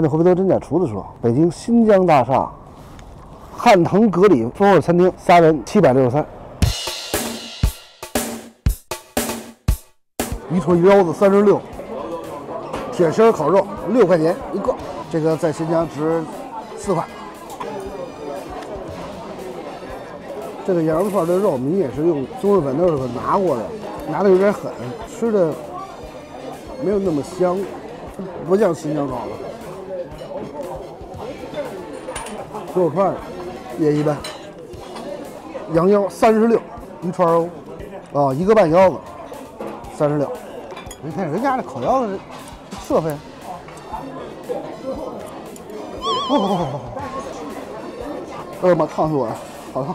看这回头真假厨子说，北京新疆大厦汉腾格里风味餐厅，仨人七百六十三。一串腰子三十六，铁心烤肉六块钱一个，这个在新疆值四块。这个羊肉串的肉明显是用松仁粉那时候拿过的，拿的有点狠，吃的没有那么香，不像新疆烤的。肉串也一般，羊腰三十六一串哦，啊一个半腰子三十六。你看人家这烤腰子设备，哦，哎呀妈，烫死我了，好烫！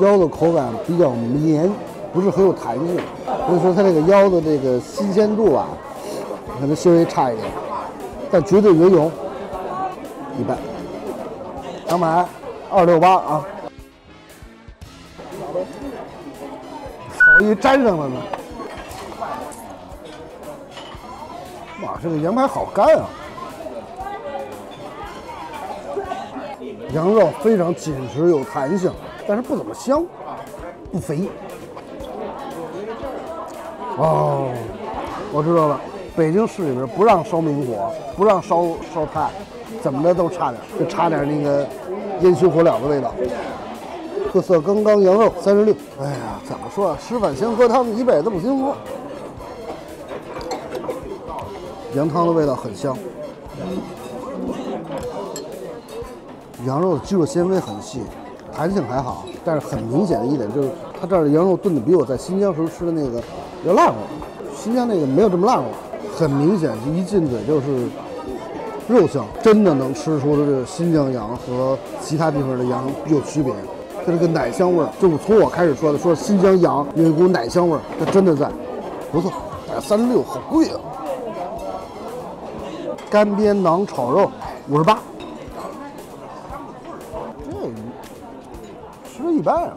腰子口感比较绵，不是很有弹性，所以说它这个腰子这个新鲜度啊，可能稍微差一点，但绝对原油一般。想买二六八啊，手一粘上了呢。哇，这个羊排好干啊！羊肉非常紧实有弹性，但是不怎么香，不肥。哦，我知道了，北京市里边不让烧明火，不让烧烧炭，怎么着都差点，就差点那个烟熏火燎的味道。特色刚刚羊肉三十六，哎呀，怎么说啊？吃饭先喝汤，一辈子不行喝。羊汤的味道很香，羊肉的肌肉纤维很细，弹性还好，但是很明显的一点就是，它这儿的羊肉炖的比我在新疆时候吃的那个要烂乎。新疆那个没有这么烂乎，很明显，一进嘴就是肉香，真的能吃出这个新疆羊和其他地方的羊有区别。它这个奶香味儿，就是从我开始说的，说新疆羊有一股奶香味儿，它真的在，不错。哎，三十六好贵啊！干煸馕炒肉五十八，这吃的一般啊。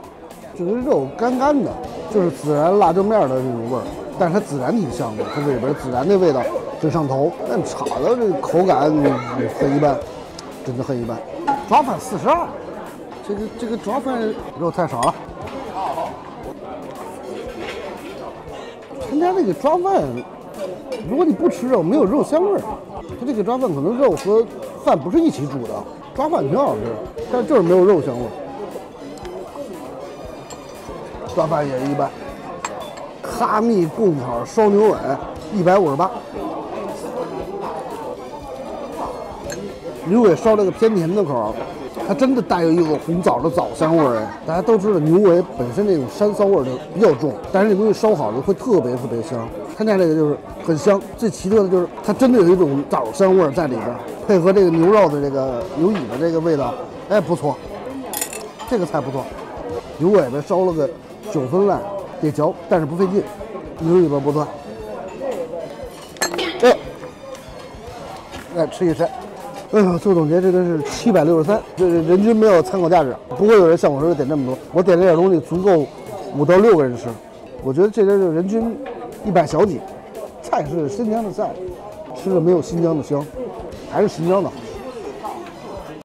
这个肉干干的，就是孜然辣椒面的那种味儿，但是它孜然挺香的，它里边孜然的味道最上头。但炒的这口感很一般，真的很一般。抓饭四十二，这个这个抓饭肉太少了。他家那个抓饭，如果你不吃肉，没有肉香味儿。它这个抓饭可能肉和饭不是一起煮的，抓饭挺好吃，但就是没有肉香味。抓饭也一般。哈密贡烤烧牛尾一百五十八，牛尾烧了个偏甜的口，它真的带有一个红枣的枣香味儿。大家都知道牛尾本身那种膻骚味儿就比较重，但是这东西烧好了会特别特别香。他家这个就是很香，最奇特的就是它真的有一种枣香味儿在里边，配合这个牛肉的这个牛尾巴这个味道，哎不错，这个菜不错。牛尾巴烧了个九分烂，得嚼，但是不费劲。牛尾巴不错。哎，来吃一吃。哎呀，做总结这个是七百六十三，这人均没有参考价值。不会有人像我说的点这么多，我点这点东西足够五到六个人吃。我觉得这边就人均一百小几，菜是新疆的菜，吃着没有新疆的香，还是新疆的好。